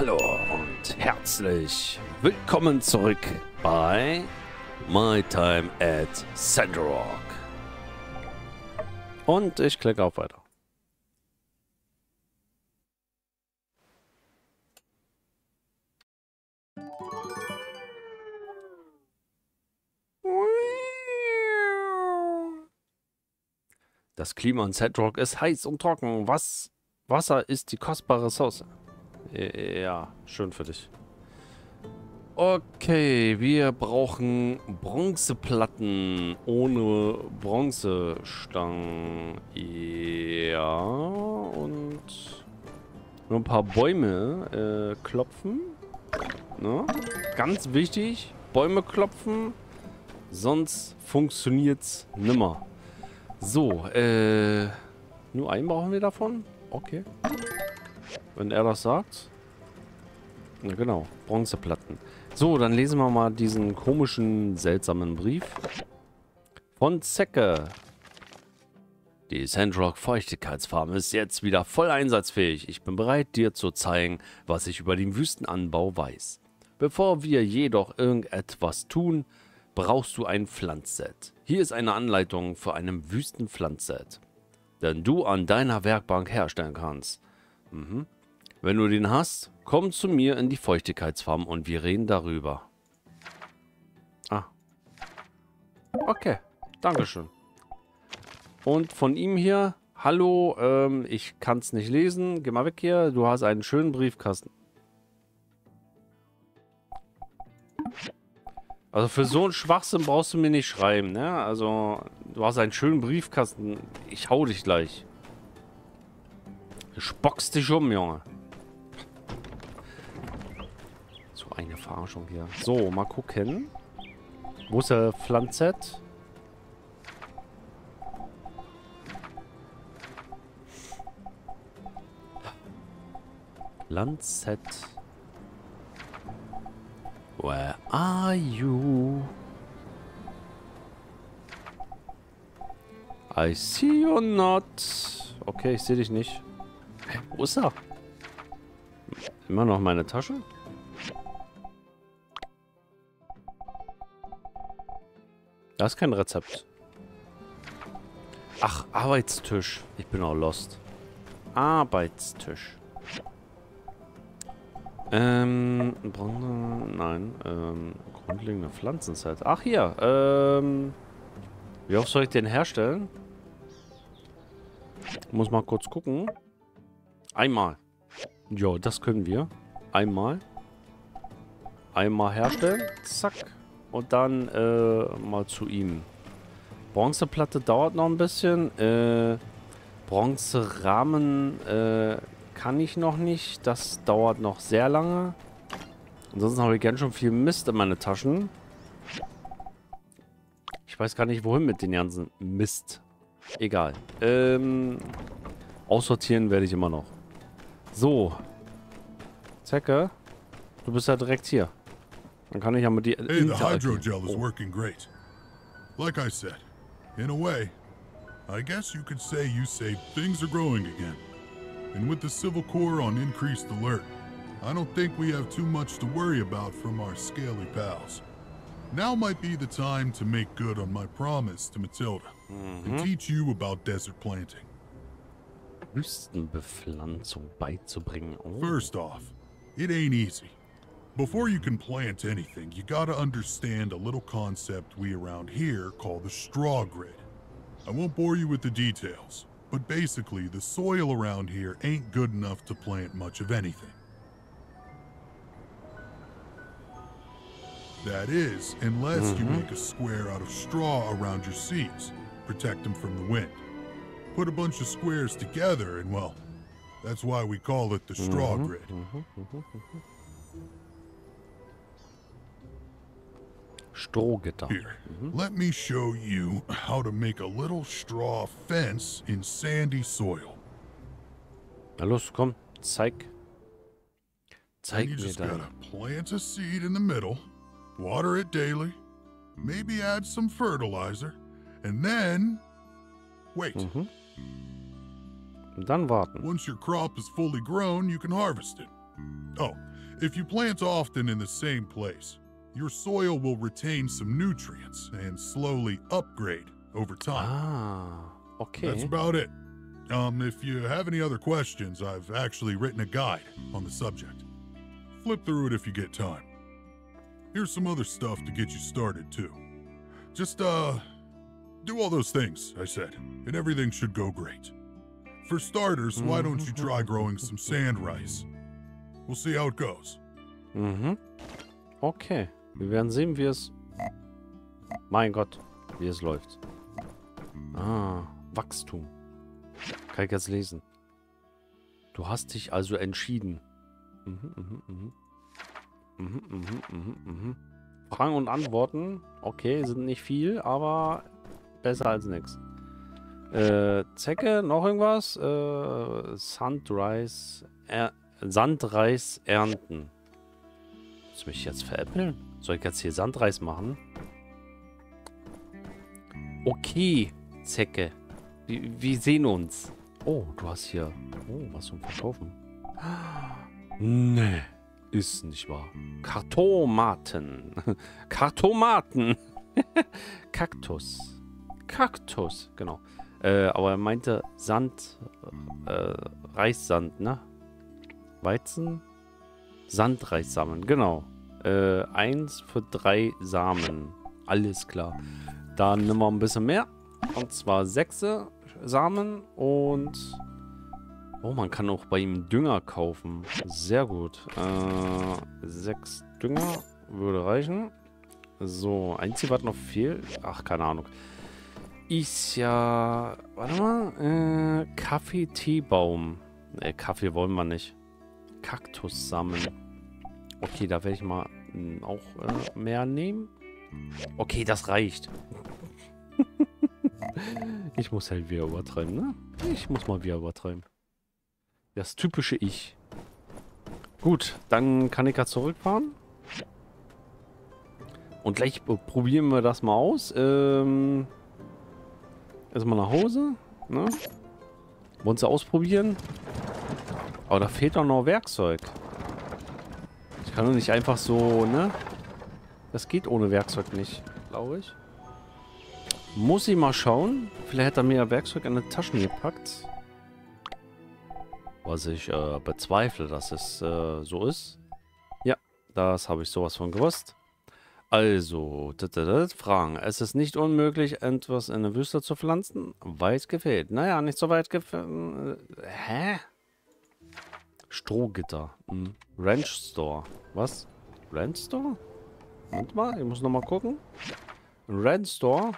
Hallo und herzlich willkommen zurück bei My Time at Sandrock. Und ich klicke auf Weiter. Das Klima in Sandrock ist heiß und trocken. Was? Wasser ist die kostbare Ressource. Ja, schön für dich. Okay, wir brauchen Bronzeplatten ohne Bronzestangen. Ja, und nur ein paar Bäume äh, klopfen. Ne? Ganz wichtig, Bäume klopfen, sonst funktioniert's nimmer. So, äh, nur einen brauchen wir davon? Okay. Wenn er das sagt. Na genau, Bronzeplatten. So, dann lesen wir mal diesen komischen, seltsamen Brief. Von Zecke. Die Sandrock Feuchtigkeitsfarm ist jetzt wieder voll einsatzfähig. Ich bin bereit, dir zu zeigen, was ich über den Wüstenanbau weiß. Bevor wir jedoch irgendetwas tun, brauchst du ein Pflanzset. Hier ist eine Anleitung für einen Wüstenpflanzset, den du an deiner Werkbank herstellen kannst. Mhm. Wenn du den hast, komm zu mir in die Feuchtigkeitsfarm und wir reden darüber. Ah. Okay, Dankeschön. Und von ihm hier, hallo, ähm, ich kann es nicht lesen, geh mal weg hier, du hast einen schönen Briefkasten. Also für so einen Schwachsinn brauchst du mir nicht schreiben, ne? Also, du hast einen schönen Briefkasten, ich hau dich gleich. Spockst dich um, Junge. Verarschung hier. So, mal gucken. Wo ist der Pflanzett? Lancet. Where are you? I see you not. Okay, ich sehe dich nicht. Wo ist er? Immer noch meine Tasche? Da ist kein Rezept. Ach, Arbeitstisch. Ich bin auch lost. Arbeitstisch. Ähm, nein, ähm, grundlegende Pflanzenset. Ach, hier, ähm, wie oft soll ich den herstellen? Muss mal kurz gucken. Einmal. Jo, das können wir. Einmal. Einmal herstellen. Zack. Und dann äh, mal zu ihm. Bronzeplatte dauert noch ein bisschen. Äh, Bronzerahmen äh, kann ich noch nicht. Das dauert noch sehr lange. Ansonsten habe ich ganz schön viel Mist in meine Taschen. Ich weiß gar nicht, wohin mit den ganzen Mist. Egal. Ähm, aussortieren werde ich immer noch. So. Zecke. Du bist ja direkt hier. Dann kann ich ja mit Hey, the hydrogel is working great. Like I said, in a way, I guess you could say you say things are growing again. And with the Civil Corps on increased alert, I don't think we have too much to worry about from our scaly pals. Now might be the time to make good on my promise to Matilda mm -hmm. and teach you about desert planting. Wüstenbepflanzung beizubringen. Oh. First off, it ain't easy. Before you can plant anything, you gotta understand a little concept we around here call the straw grid. I won't bore you with the details, but basically the soil around here ain't good enough to plant much of anything. That is, unless mm -hmm. you mm-hmm. make a square out of straw around your seeds, protect them from the wind. Put a bunch of squares together and, well, that's why we call it the straw mm -hmm. grid. Mm -hmm. Here, mhm. let me show you how to make a little straw fence in sandy soil. Na los, komm, zeig. Zeig you mir just gotta plant a seed in the middle, water it daily, maybe add some fertilizer, and then wait. Mhm. Und dann warten. Once your crop is fully grown, you can harvest it. Oh, if you plant often in the same place, your soil will retain some nutrients and slowly upgrade over time. Ah, okay. That's about it. Um, if you have any other questions, I've actually written a guide on the subject. Flip through it if you get time. Here's some other stuff to get you started, too. Just, uh, do all those things, I said, and everything should go great. For starters, why don't you try growing some sand rice? We'll see how it goes. Mm-hmm. Okay. Wir werden sehen, wie es... Mein Gott, wie es läuft. Ah, Wachstum. Kann ich jetzt lesen. Du hast dich also entschieden. Mhm, mhm, mhm. Mhm, mhm, mhm, mhm. Fragen und Antworten, okay, sind nicht viel, aber besser als nichts. Äh, Zecke, noch irgendwas? Äh, Sandreis, er, Sandreis ernten. Willst du mich jetzt veräppeln? Soll ich jetzt hier Sandreis machen? Okay, Zecke. Wir, wir sehen uns. Oh, du hast hier... Oh, was zum Verkaufen. Nee, ist nicht wahr. Kartomaten. Kartomaten. Kaktus. Kaktus, genau. Äh, aber er meinte Sand, äh, Reissand, ne? Weizen? Sandreis sammeln, genau. Äh, eins für drei Samen. Alles klar. Dann nehmen wir ein bisschen mehr. Und zwar sechs Samen und... Oh, man kann auch bei ihm Dünger kaufen. Sehr gut. Äh, sechs Dünger würde reichen. So, einzig, was noch fehlt... Ach, keine Ahnung. Ist ja... Warte mal. Äh, Kaffee-Teebaum. Ne, Kaffee wollen wir nicht. Kaktus sammeln. Okay, da werde ich mal mh, auch äh, mehr nehmen. Okay, das reicht. ich muss halt wieder übertreiben, ne? Ich muss mal wieder übertreiben. Das typische Ich. Gut, dann kann ich ja zurückfahren. Und gleich probieren wir das mal aus. Ähm, erstmal nach Hause. Ne? Wollen sie ausprobieren? Aber da fehlt doch noch Werkzeug. Kann doch nicht einfach so, ne? Das geht ohne Werkzeug nicht, glaube ich. Muss ich mal schauen. Vielleicht hat er mir Werkzeug in die Taschen gepackt. Was ich äh, bezweifle, dass es äh, so ist. Ja, das habe ich sowas von gewusst. Also, Fragen. Es ist nicht unmöglich, etwas in der Wüste zu pflanzen. Weit gefehlt. Naja, nicht so weit gefehlt. Hä? Strohgitter. Hm. Ranch Store. Was? Ranch Store? Moment mal, ich muss nochmal gucken. Ranch Store.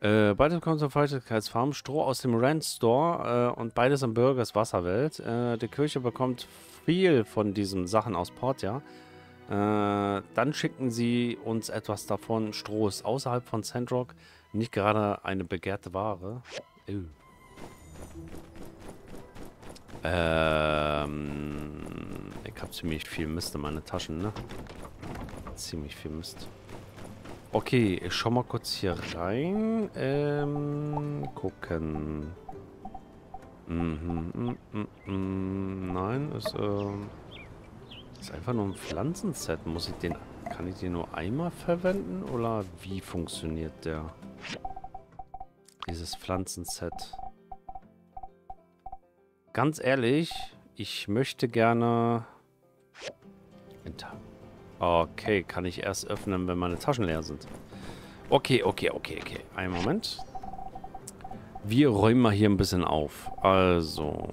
Äh, beides kommt zur Feuchtigkeitsfarm. Stroh aus dem Ranch Store äh, und beides im Burgers Wasserwelt. Äh, die Kirche bekommt viel von diesen Sachen aus Portia. Äh, dann schicken sie uns etwas davon. Stroh ist außerhalb von Sandrock nicht gerade eine begehrte Ware. Ew. Ähm, ich habe ziemlich viel Mist in meine Taschen, ne? Ziemlich viel Mist. Okay, ich schau mal kurz hier rein. Ähm, gucken. Mhm, mm, mm, mm, nein, ist, ähm, ist einfach nur ein Pflanzenset. Muss ich den, kann ich den nur einmal verwenden? Oder wie funktioniert der? Dieses Pflanzenset. Ganz ehrlich, ich möchte gerne... Okay, kann ich erst öffnen, wenn meine Taschen leer sind. Okay, okay, okay, okay. Einen Moment. Wir räumen mal hier ein bisschen auf. Also...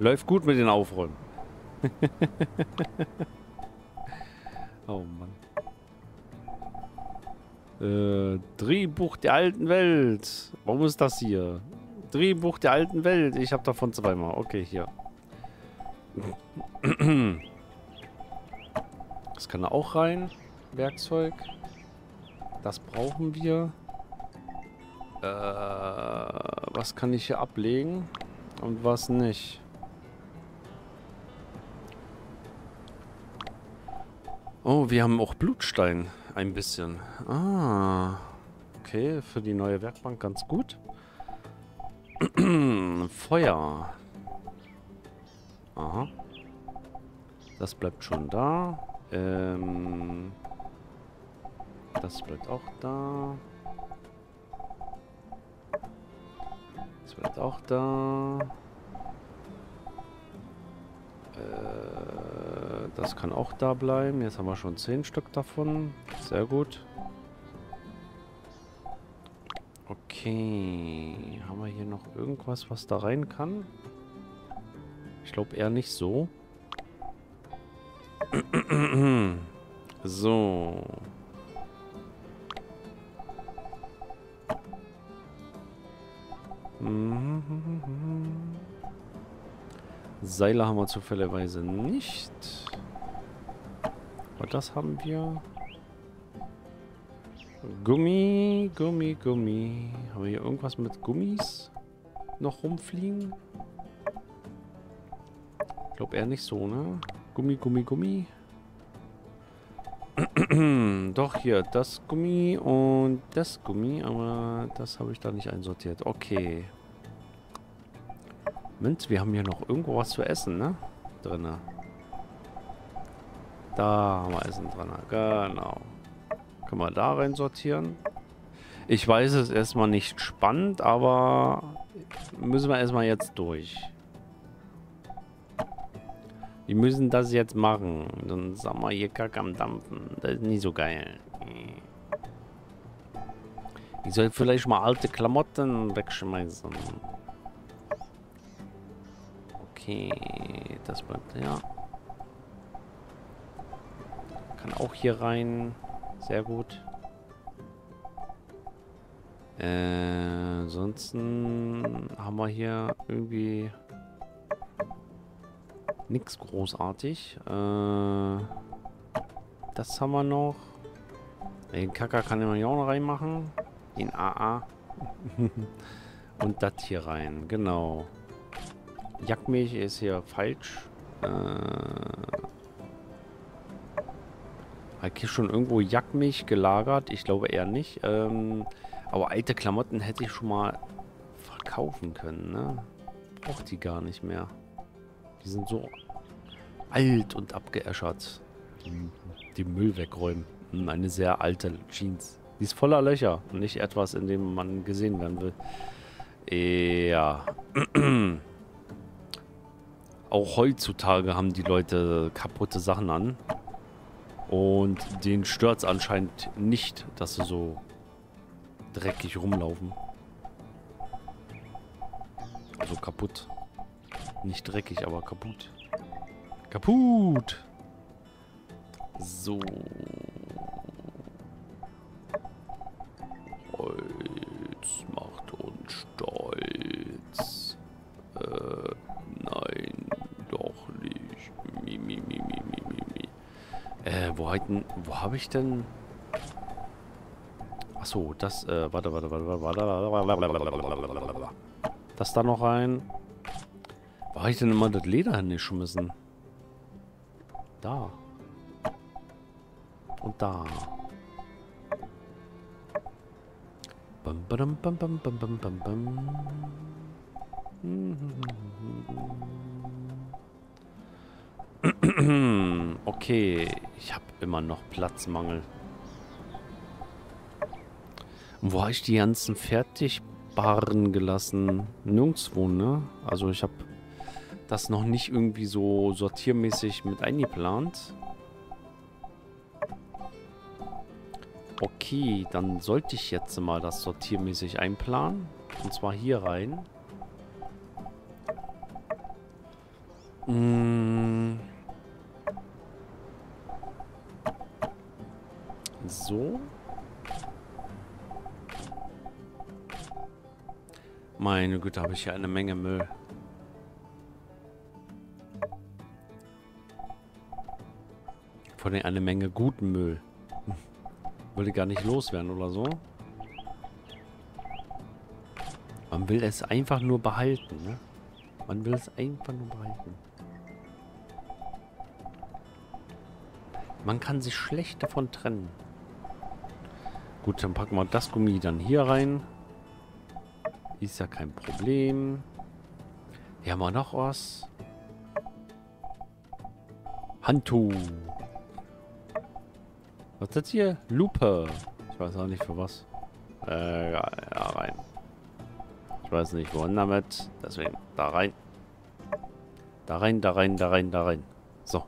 Läuft gut mit den Aufräumen. oh Mann. Äh, Drehbuch der alten Welt. Warum ist das hier? Drehbuch der alten Welt. Ich habe davon zweimal. Okay, hier. Das kann da auch rein. Werkzeug. Das brauchen wir. Äh, was kann ich hier ablegen? Und was nicht? Oh, wir haben auch Blutstein. Ein bisschen. Ah. Okay, für die neue Werkbank ganz gut. Feuer. Aha. Das bleibt schon da. Ähm, das bleibt auch da. Das bleibt auch da. Das kann auch da bleiben. Jetzt haben wir schon zehn Stück davon. Sehr gut. Okay. Haben wir hier noch irgendwas, was da rein kann? Ich glaube eher nicht so. so. Seile haben wir zufälligerweise nicht. Das haben wir. Gummi, Gummi, Gummi. Haben wir hier irgendwas mit Gummis noch rumfliegen? Ich glaube eher nicht so, ne? Gummi, Gummi, Gummi. Doch, hier, das Gummi und das Gummi, aber das habe ich da nicht einsortiert. Okay. Moment, wir haben hier noch irgendwo was zu essen, ne? Drinne. Da haben wir Essen drin. Genau. Können wir da rein sortieren. Ich weiß, es ist erstmal nicht spannend, aber müssen wir erstmal jetzt durch. Wir müssen das jetzt machen. Dann sagen wir hier Kack am Dampfen. Das ist nicht so geil. Ich soll vielleicht mal alte Klamotten wegschmeißen. Okay, das bleibt ja. Kann auch hier rein. Sehr gut. Äh, ansonsten haben wir hier irgendwie nichts großartig. Äh, das haben wir noch. Den Kacker kann man ja auch noch reinmachen. Den AA. Und das hier rein. Genau. Jackmilch ist hier falsch. Äh, hat hier schon irgendwo Jackmilch gelagert? Ich glaube eher nicht. Ähm, aber alte Klamotten hätte ich schon mal verkaufen können, ne? Braucht die gar nicht mehr. Die sind so alt und abgeäschert. Die Müll wegräumen. Hm, eine sehr alte Jeans. Die ist voller Löcher und nicht etwas, in dem man gesehen werden will. Ja. Auch heutzutage haben die Leute kaputte Sachen an. Und denen stört es anscheinend nicht, dass sie so dreckig rumlaufen. Also kaputt. Nicht dreckig, aber kaputt. Kaputt! So. Holz macht uns stolz. Wo wo habe ich denn... Achso, das, äh, warte, warte, warte, warte, warte, das da noch rein. Wo habe ich denn immer das Leder hingeschmissen? Da. Und da. Bam, bam, bam, bam, bam, bam, bam, bam. Okay, ich habe immer noch Platzmangel. Und wo habe ich die ganzen Fertigbaren gelassen? Nirgendwo, ne? Also ich habe das noch nicht irgendwie so sortiermäßig mit eingeplant. Okay, dann sollte ich jetzt mal das sortiermäßig einplanen. Und zwar hier rein. Mmh. So. Meine Güte, habe ich hier eine Menge Müll. Vor allem eine Menge guten Müll. Wollte gar nicht loswerden oder so. Man will es einfach nur behalten, ne? Man will es einfach nur behalten. Man kann sich schlecht davon trennen. Gut, dann packen wir das Gummi dann hier rein. Ist ja kein Problem. Hier haben wir noch was. Handtuch. Was ist das hier? Lupe. Ich weiß auch nicht für was. Äh, ja, ja, rein. Ich weiß nicht, wohin damit. Deswegen, da rein. Da rein, da rein, da rein, da rein. So.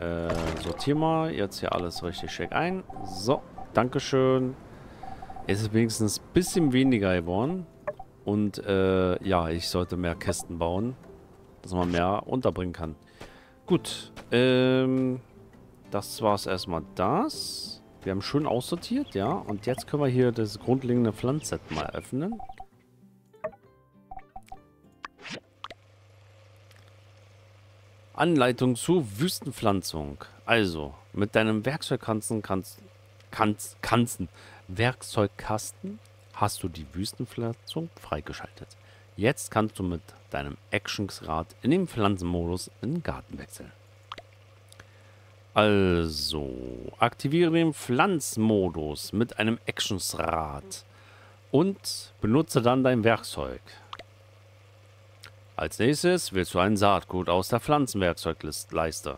Äh, sortieren wir jetzt hier alles richtig schick ein. So, Dankeschön. Es ist wenigstens ein bisschen weniger geworden. Und äh, ja, ich sollte mehr Kästen bauen, dass man mehr unterbringen kann. Gut, ähm, das war es erstmal das. Wir haben schön aussortiert, ja. Und jetzt können wir hier das grundlegende Pflanzset mal öffnen. Anleitung zur Wüstenpflanzung. Also, mit deinem Werkzeugkanzen kannst, kannst, kannst, Werkzeugkasten hast du die Wüstenpflanzung freigeschaltet. Jetzt kannst du mit deinem Actionsrad in den Pflanzenmodus in den Garten wechseln. Also, aktiviere den Pflanzmodus mit einem Actionsrad und benutze dann dein Werkzeug. Als nächstes wählst du ein Saatgut aus der Pflanzenwerkzeugleiste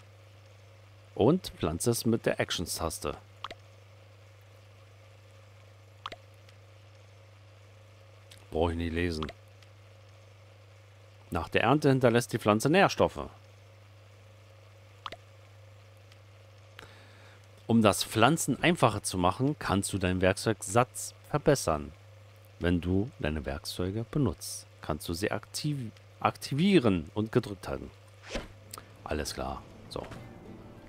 und pflanze es mit der Actions-Taste. Brauche ich nicht lesen. Nach der Ernte hinterlässt die Pflanze Nährstoffe. Um das Pflanzen einfacher zu machen, kannst du deinen Werkzeugsatz verbessern. Wenn du deine Werkzeuge benutzt, kannst du sie aktiv aktivieren und gedrückt halten. Alles klar. So.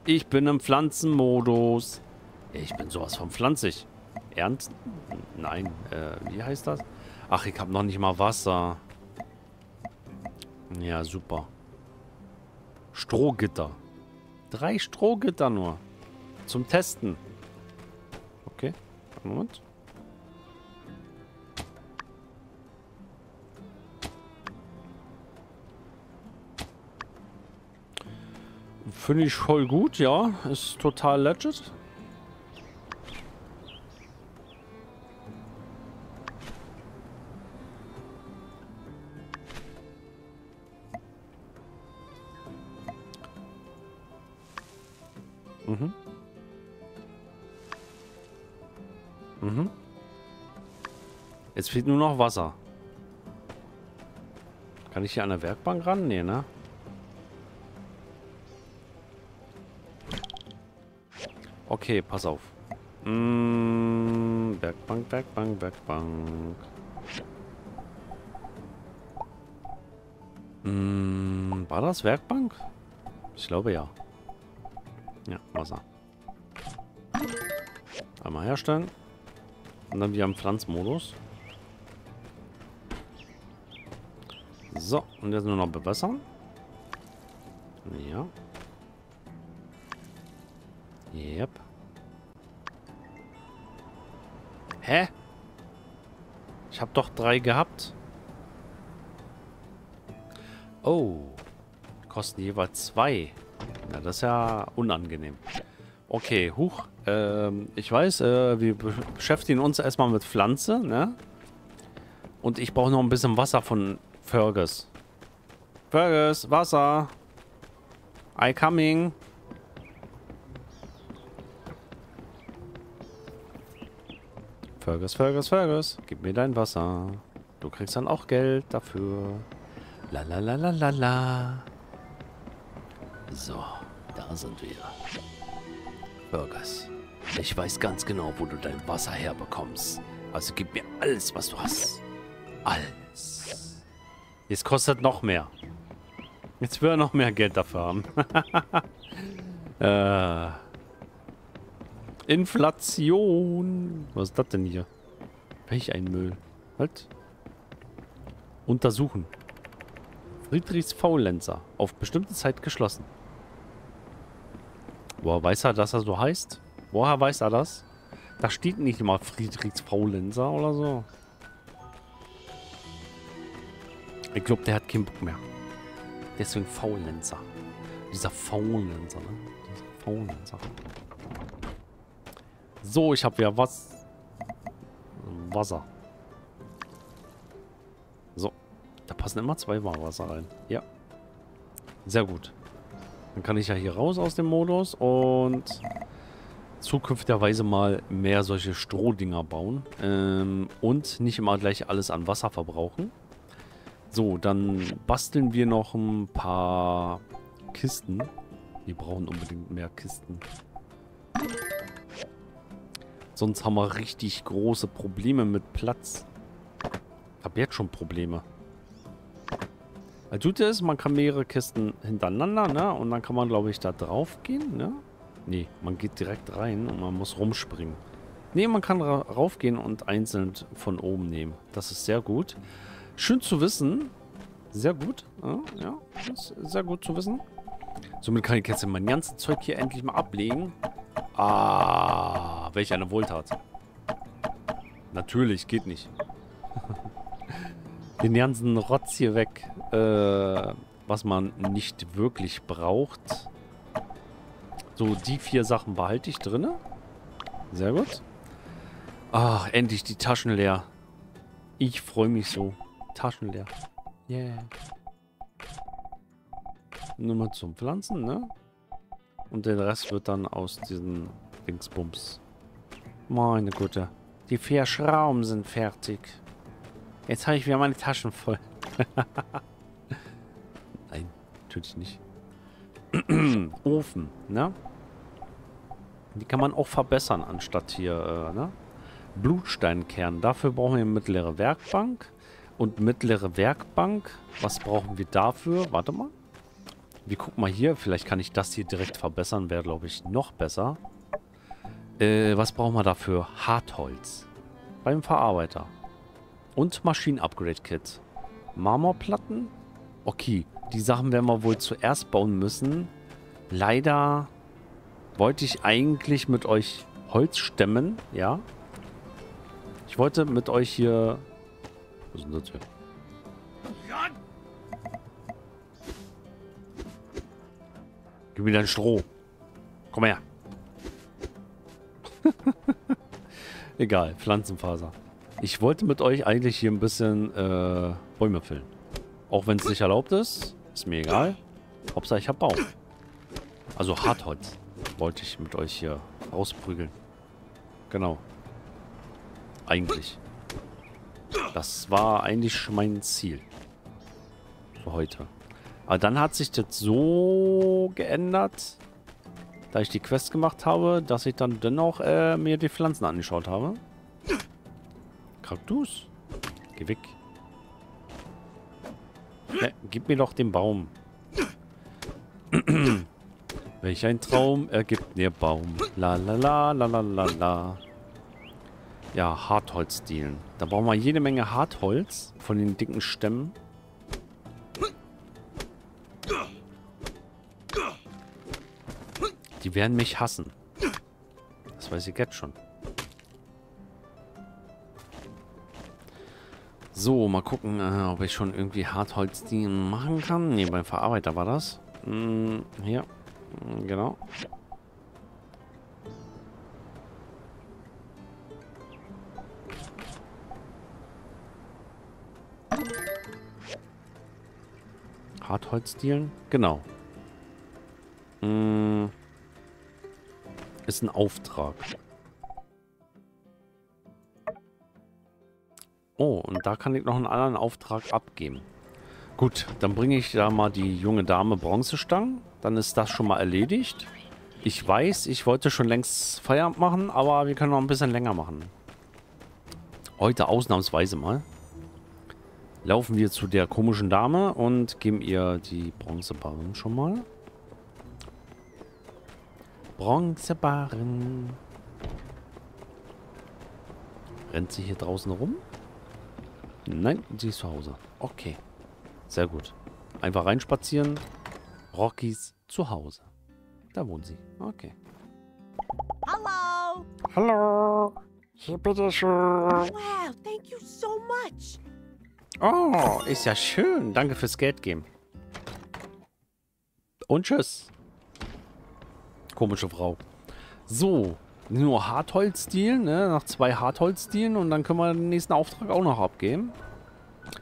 Ich bin im Pflanzenmodus. Ich bin sowas von pflanzig. Ernst? Nein. Äh, wie heißt das? Ach, ich habe noch nicht mal Wasser. Ja, super. Strohgitter. Drei Strohgitter nur. Zum Testen. Okay. Moment. Finde ich voll gut, ja. Ist total legit. Jetzt fehlt nur noch Wasser. Kann ich hier an der Werkbank ran? Nee, ne? Okay, pass auf. Mmh, Werkbank, Werkbank, Werkbank. Mmh, war das Werkbank? Ich glaube ja. Ja, Wasser. Einmal herstellen. Und dann wieder im Pflanzmodus. So, und jetzt nur noch bewässern. Ja. Yep. Hä? Ich habe doch drei gehabt. Oh. Kosten jeweils zwei. Na, das ist ja unangenehm. Okay, huch. Ähm, ich weiß, äh, wir beschäftigen uns erstmal mit Pflanze, ne? Und ich brauche noch ein bisschen Wasser von Fergus. Fergus, Wasser. I coming. Fergus, Fergus, Fergus, gib mir dein Wasser. Du kriegst dann auch Geld dafür. La la la la la la. So, da sind wir. Fergus, ich weiß ganz genau, wo du dein Wasser herbekommst. Also gib mir alles, was du hast. Alles. Jetzt kostet noch mehr. Jetzt will er noch mehr Geld dafür haben. äh... Inflation. Was ist das denn hier? Welch ein Müll. Halt. Untersuchen. Friedrichs Faulenzer. Auf bestimmte Zeit geschlossen. Woher weiß er, dass er so heißt? Woher weiß er das? Da steht nicht immer Friedrichs Faulenzer oder so. Ich glaube, der hat keinen Bock mehr. Deswegen Faulenzer. Dieser Faulenzer, ne? Dieser Faulenzer. So, ich habe ja was. Wasser. Da passen immer zwei Warmwasser rein. Ja. Sehr gut. Dann kann ich ja hier raus aus dem Modus und zukünftigerweise mal mehr solche Strohdinger bauen. Ähm, und nicht immer gleich alles an Wasser verbrauchen. So, dann basteln wir noch ein paar Kisten. Wir brauchen unbedingt mehr Kisten. Sonst haben wir richtig große Probleme mit Platz. Ich habe jetzt schon Probleme. Das Gute ist, man kann mehrere Kisten hintereinander, ne? Und dann kann man, glaube ich, da drauf gehen, ne? Nee, man geht direkt rein und man muss rumspringen. Ne, man kann ra raufgehen und einzeln von oben nehmen. Das ist sehr gut. Schön zu wissen. Sehr gut. Ja, ja sehr gut zu wissen. Somit kann ich jetzt mein ganzes Zeug hier endlich mal ablegen. Ah, welch eine Wohltat. Natürlich, geht nicht. Den ganzen Rotz hier weg, äh, was man nicht wirklich braucht. So, die vier Sachen behalte ich drinne. Sehr gut. Ach, endlich die Taschen leer. Ich freue mich so. Taschen leer. Yeah. Nur mal zum Pflanzen, ne? Und der Rest wird dann aus diesen Dingsbums. Meine Güte. Die vier Schrauben sind fertig. Jetzt habe ich wieder meine Taschen voll. Nein, natürlich nicht. Ofen, ne? Die kann man auch verbessern, anstatt hier, äh, ne? Blutsteinkern. Dafür brauchen wir eine mittlere Werkbank. Und mittlere Werkbank. Was brauchen wir dafür? Warte mal. Wir gucken mal hier. Vielleicht kann ich das hier direkt verbessern. Wäre, glaube ich, noch besser. Äh, was brauchen wir dafür? Hartholz. Beim Verarbeiter. Und Maschinen-Upgrade-Kit. Marmorplatten? Okay, die Sachen werden wir wohl zuerst bauen müssen. Leider wollte ich eigentlich mit euch Holz stemmen, ja. Ich wollte mit euch hier... Was ist denn das hier? Gib mir dein Stroh. Komm her. Egal, Pflanzenfaser. Ich wollte mit euch eigentlich hier ein bisschen äh, Bäume füllen. Auch wenn es nicht erlaubt ist. Ist mir egal. Hauptsache ich habe Baum. Also Hartholz wollte ich mit euch hier rausprügeln. Genau. Eigentlich. Das war eigentlich mein Ziel. Für heute. Aber dann hat sich das so geändert, da ich die Quest gemacht habe, dass ich dann dennoch äh, mir die Pflanzen angeschaut habe. Kaktus. Geh weg. Ja, gib mir doch den Baum. Welch ein Traum ergibt mir Baum. La la la la la la la. Ja, Hartholz-Dielen. Da brauchen wir jede Menge Hartholz von den dicken Stämmen. Die werden mich hassen. Das weiß ich jetzt schon. So, mal gucken, äh, ob ich schon irgendwie Hartholzdielen machen kann. Ne, beim Verarbeiter war das. Hm, hier. Hm, genau. Hartholzdielen? Genau. Hm. Ist ein Auftrag. Oh, und da kann ich noch einen anderen Auftrag abgeben. Gut, dann bringe ich da mal die junge Dame Bronzestangen. Dann ist das schon mal erledigt. Ich weiß, ich wollte schon längst Feierabend machen, aber wir können noch ein bisschen länger machen. Heute ausnahmsweise mal. Laufen wir zu der komischen Dame und geben ihr die Bronzebarren schon mal. Bronzebarren. Rennt sie hier draußen rum? Nein, sie ist zu Hause. Okay. Sehr gut. Einfach reinspazieren. Rockys zu Hause. Da wohnt sie. Okay. Hallo. Hallo. Hier bitteschön. Wow, thank you so much. Oh, ist ja schön. Danke fürs Geld geben. Und tschüss. Komische Frau. So, nur Hartholz-Deal, ne? Nach zwei Hartholz-Dealen und dann können wir den nächsten Auftrag auch noch abgeben.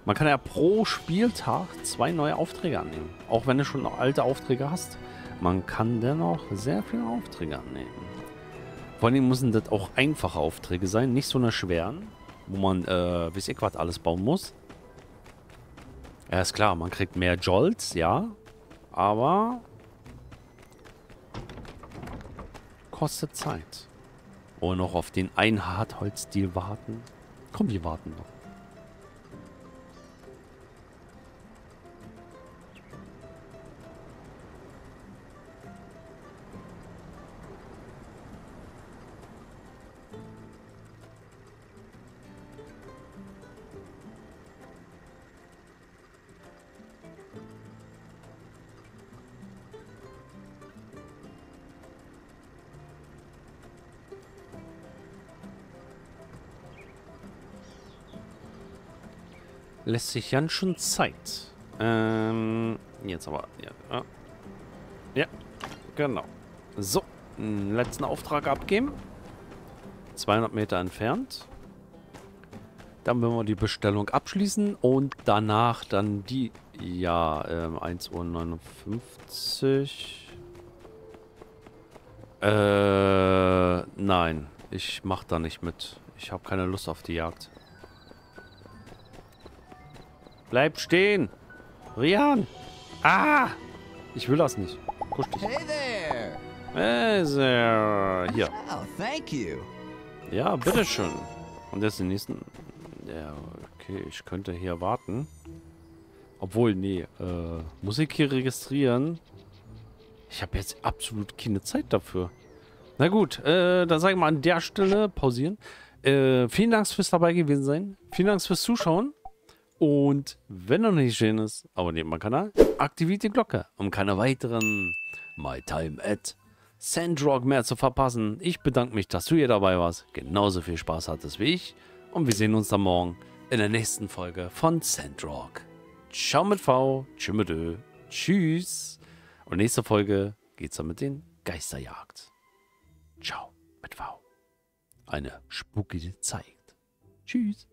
Man kann ja pro Spieltag zwei neue Aufträge annehmen. Auch wenn du schon noch alte Aufträge hast. Man kann dennoch sehr viele Aufträge annehmen. Vor allem müssen das auch einfache Aufträge sein, nicht so eine schweren, wo man, äh, weiß ich was, alles bauen muss. Ja, ist klar, man kriegt mehr Jolts, ja. Aber kostet Zeit. Und noch auf den einen Hartholz-Deal warten. Komm, wir warten noch. Lässt sich ganz schön Zeit. Ähm, jetzt aber, ja. Ja, genau. So, letzten Auftrag abgeben. 200 Meter entfernt. Dann werden wir die Bestellung abschließen und danach dann die, ja, ähm, 1.59 Uhr. Äh, nein, ich mach da nicht mit. Ich habe keine Lust auf die Jagd. Bleib stehen. Rian. Ah. Ich will das nicht. Kusch dich. Hey there! Hey there. Hier. Oh, thank you. Ja, bitteschön. Und jetzt den nächsten... Ja, okay. Ich könnte hier warten. Obwohl, nee. Äh, muss ich hier registrieren? Ich habe jetzt absolut keine Zeit dafür. Na gut, äh, dann sage ich mal an der Stelle pausieren. Äh, vielen Dank fürs dabei gewesen sein. Vielen Dank fürs Zuschauen. Und wenn noch nicht geschehen ist, abonniert meinen Kanal, aktiviert die Glocke, um keine weiteren My Time at Sandrock mehr zu verpassen. Ich bedanke mich, dass du hier dabei warst, genauso viel Spaß hattest wie ich. Und wir sehen uns dann morgen in der nächsten Folge von Sandrock. Ciao mit V, tschüss tschüss. Und nächste Folge geht's dann mit den Geisterjagd. Ciao mit V. Eine spukige Zeit. Tschüss.